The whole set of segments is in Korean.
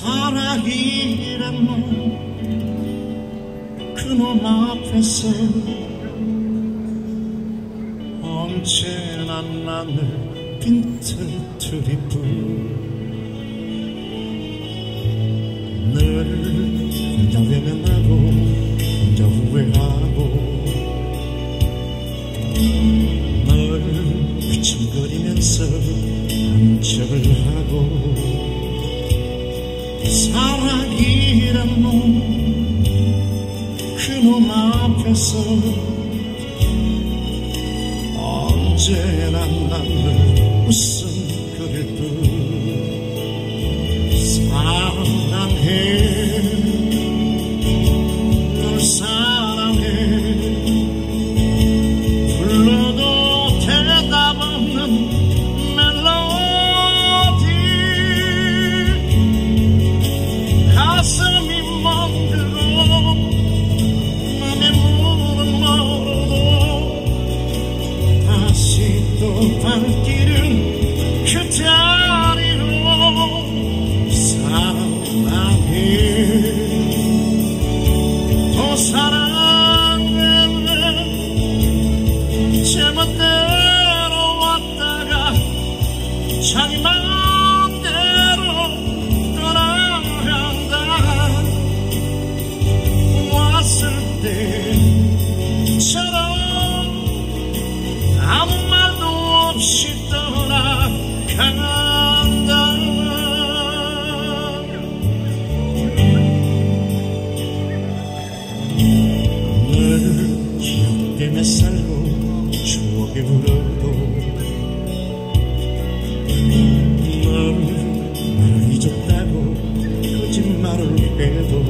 사랑이란 그놈 앞에서 언제나 나는 빈틈 트리뿐 늘 사랑이란 놈 그놈 앞에서 언제나 나를 웃어 infante 말을 해도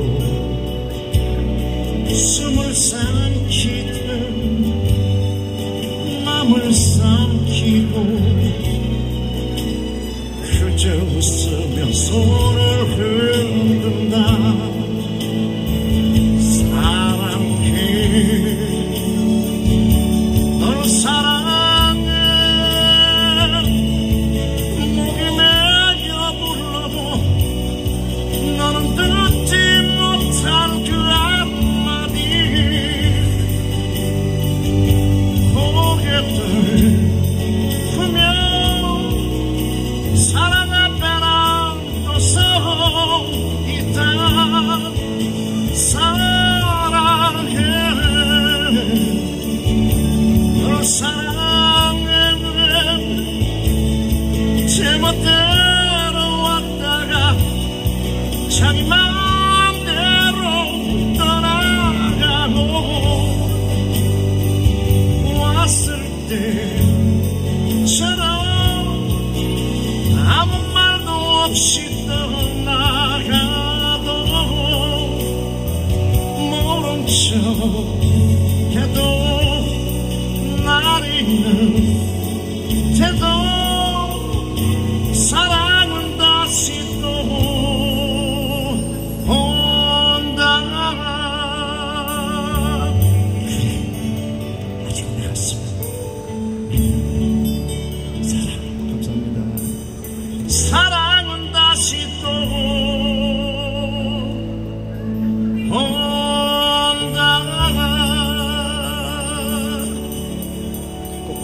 숨을 삼키듯 맘을 삼키고 그저 웃으며 손을 흐 없이 나가도 모른 척 해도 날 잊는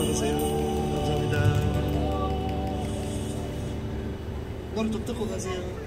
주세요. 감사합니다. 머리 좀 뜯고 가세요.